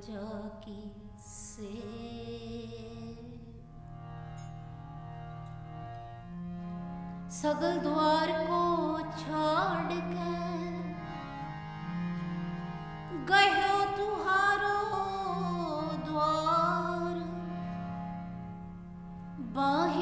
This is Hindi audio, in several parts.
जाकी से। सगल द्वार को छोड़ के गए तुहारो द्वार। बाहे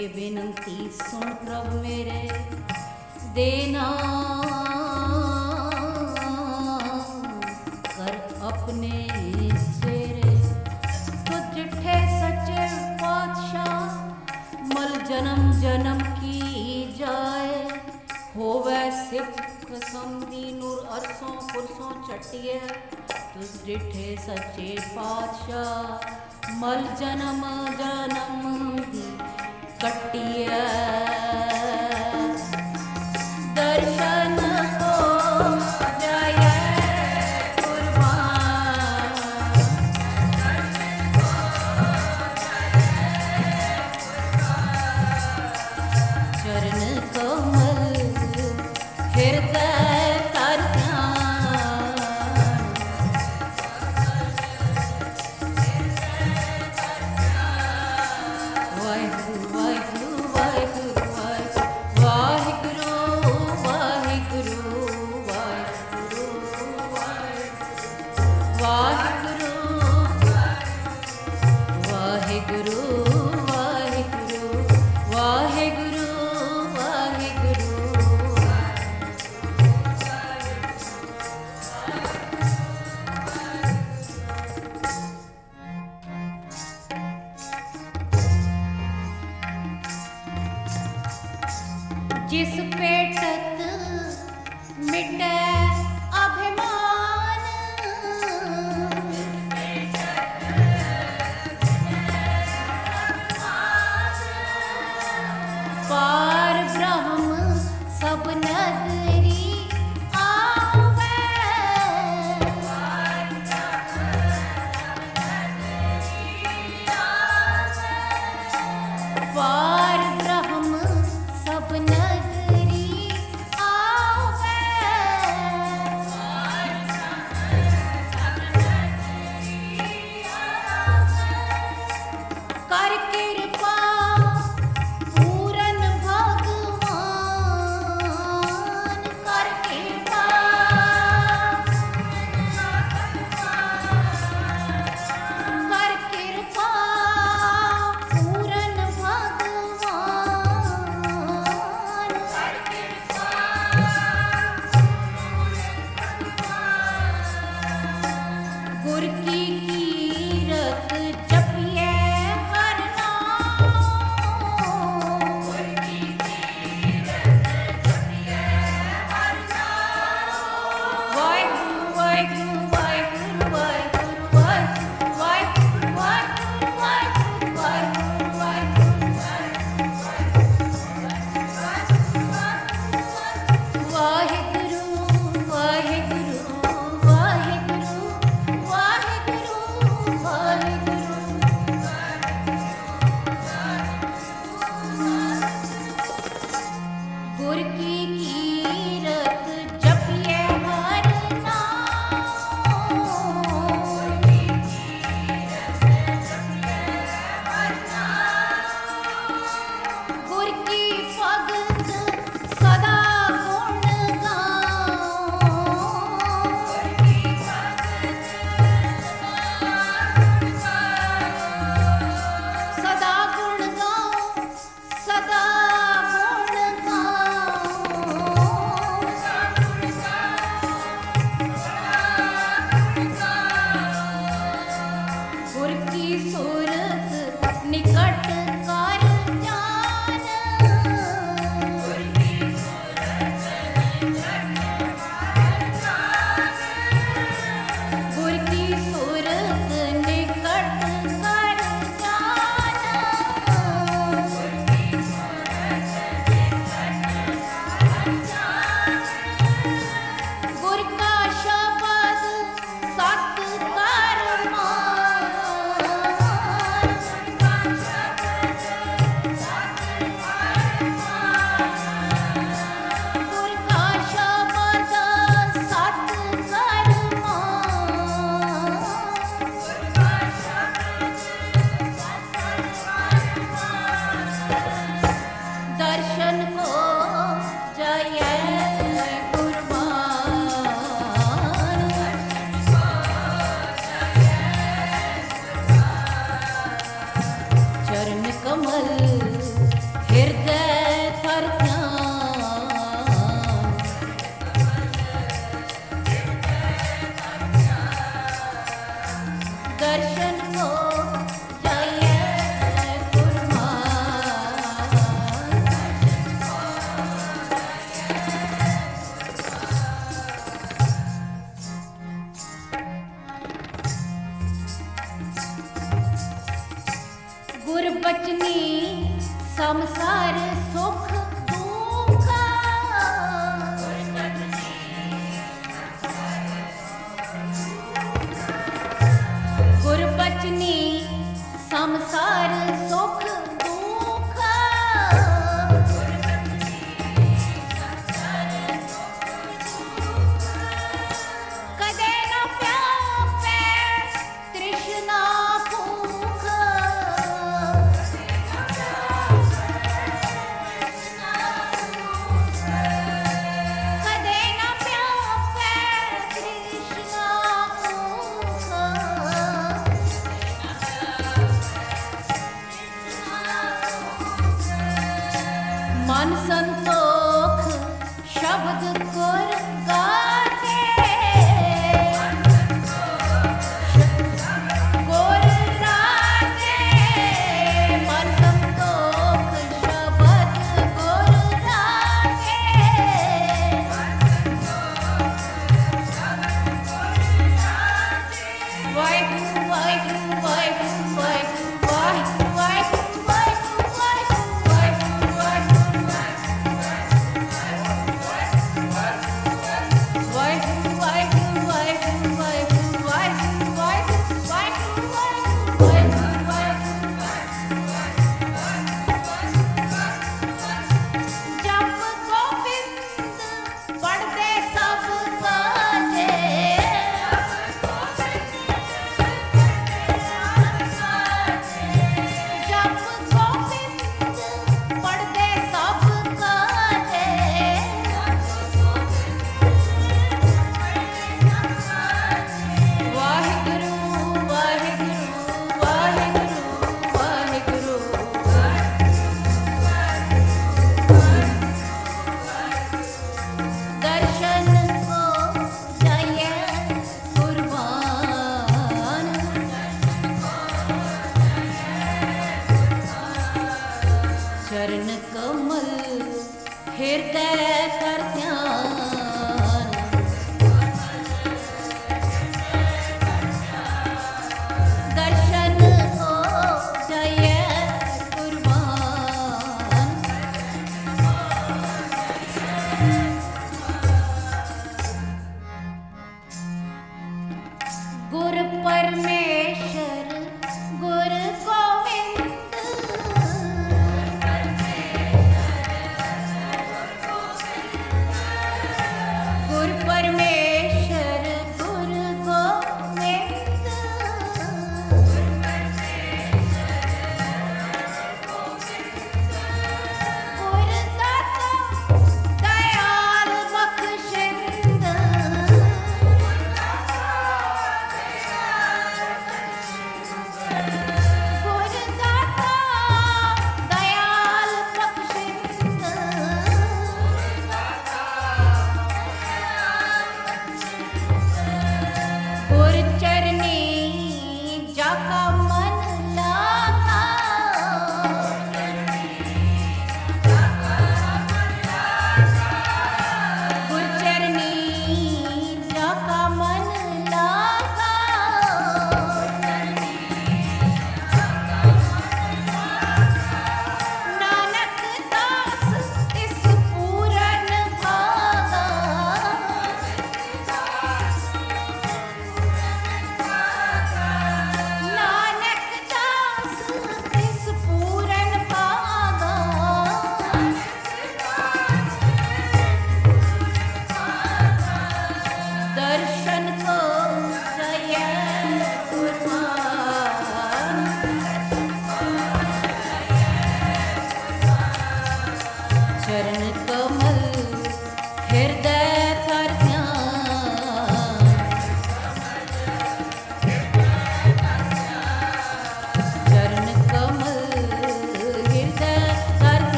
ये विनती सुन प्रभु मेरे, देना। कर अपने तेरे कुछ ठे सचे पातशाह मल जन्म जन्म की जाए। हो सिर्फ़ कसम दीनुर अरसों पुरसों चटिए। तुझ डिठे सचे पातशाह मल जन्म जन्म की Yeah.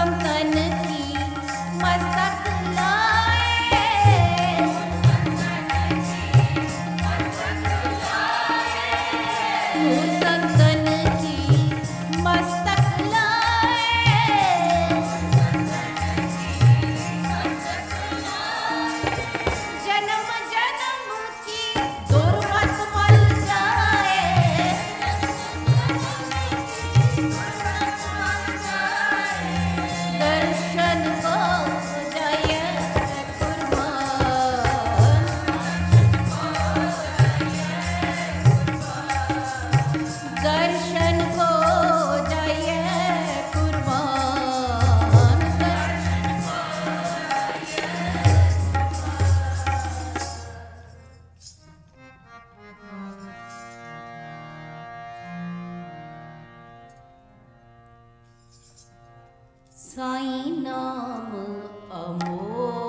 कम मस्त साई नाम अमोल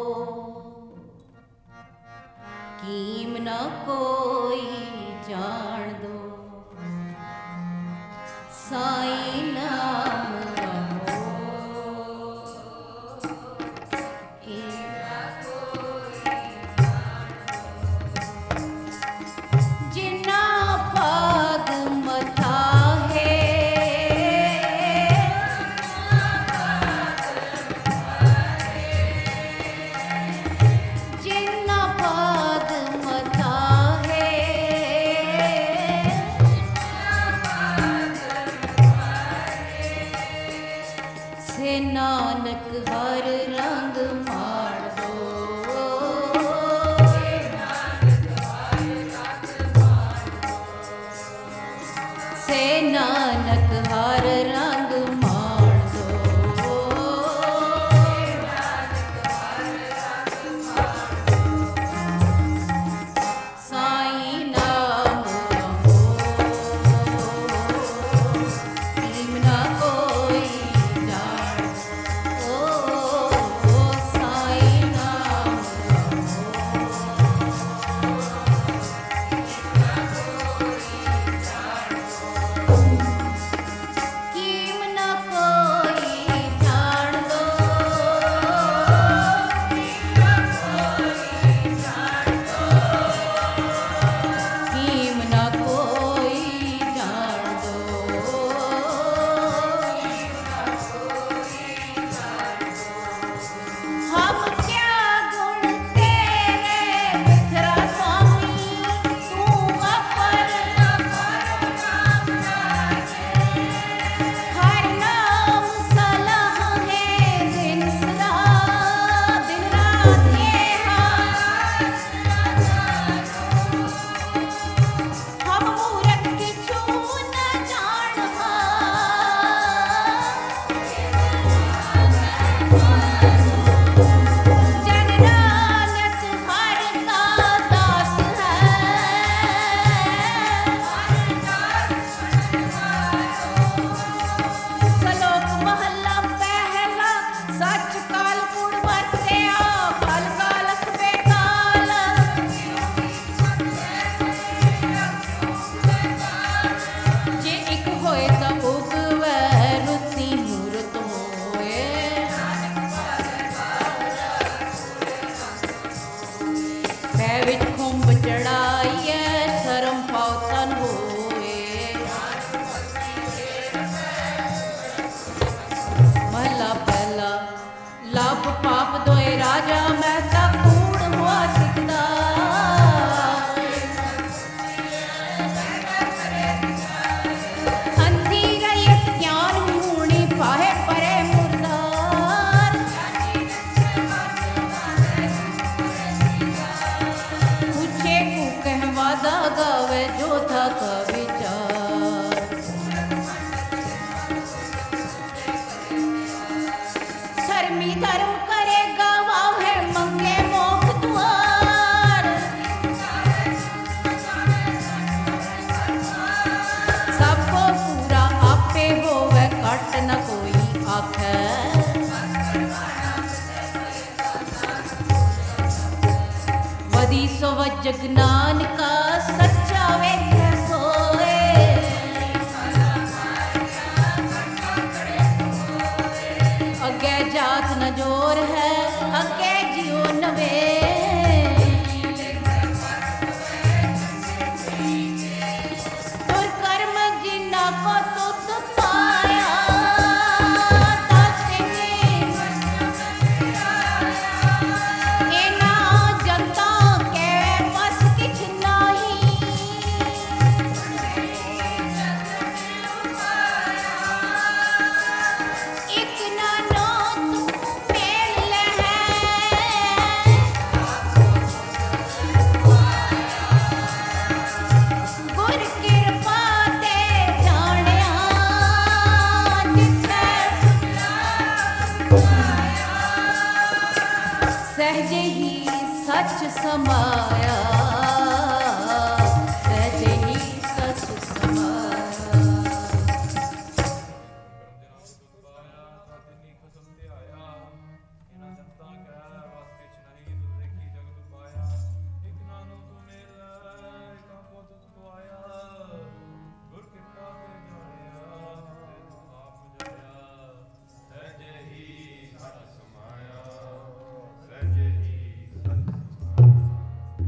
आप तो राजा मैं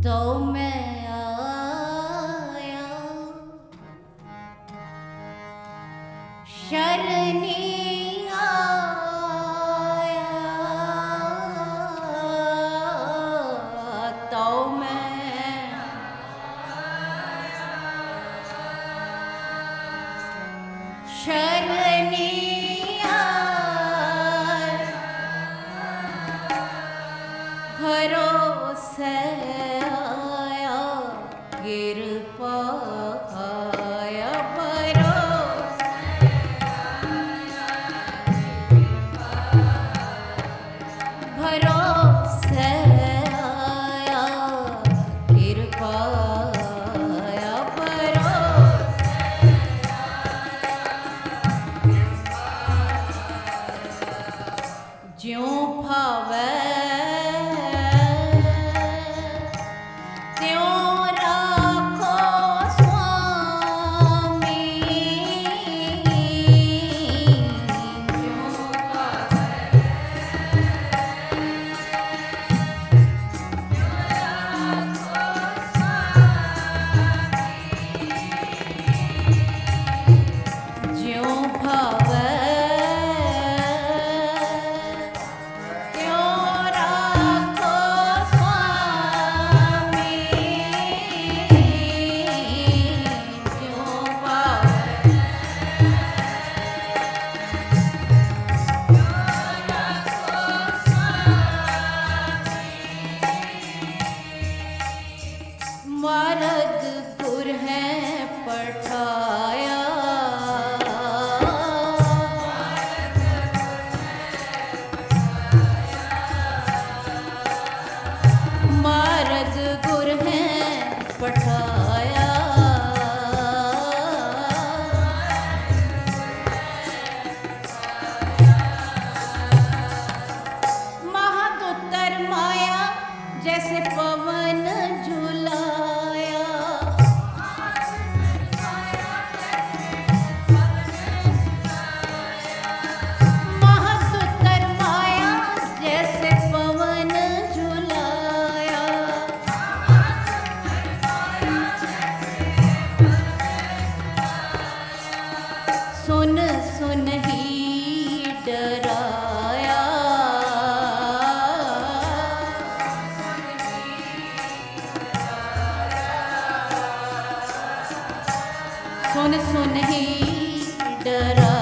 do Maharaj. सुन सुन ही डराया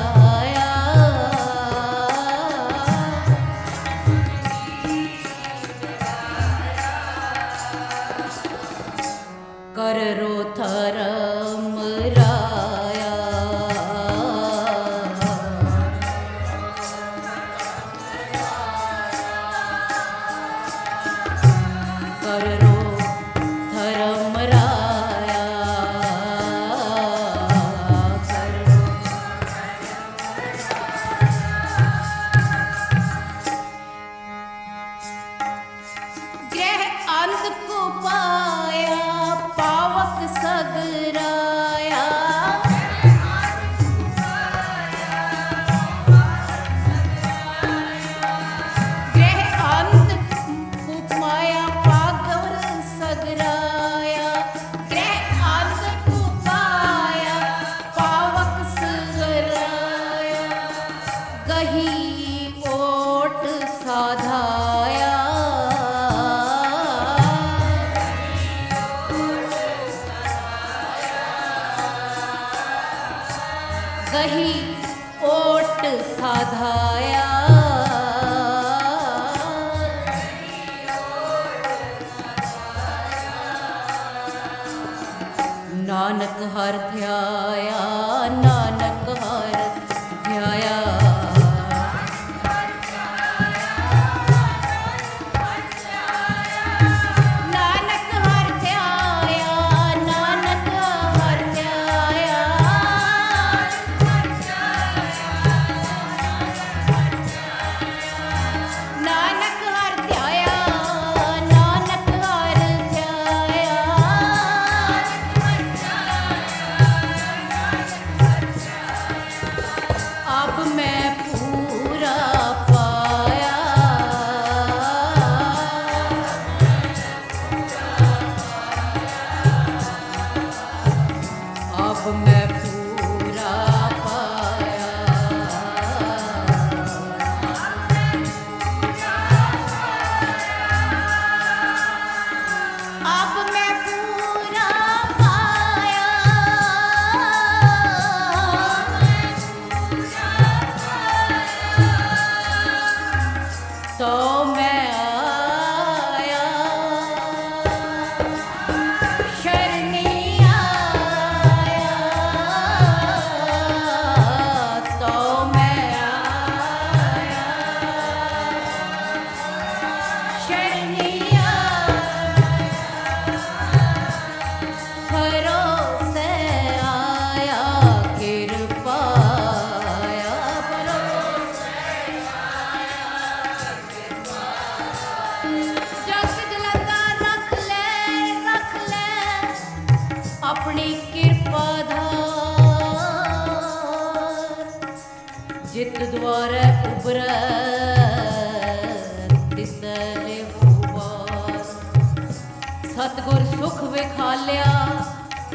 सुख विखालिया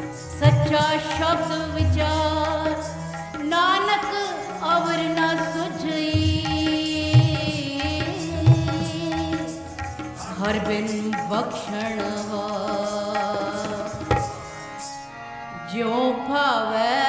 सच्चा शब्द विचार। नानक अवर न हर बिन बक्षण जो भावै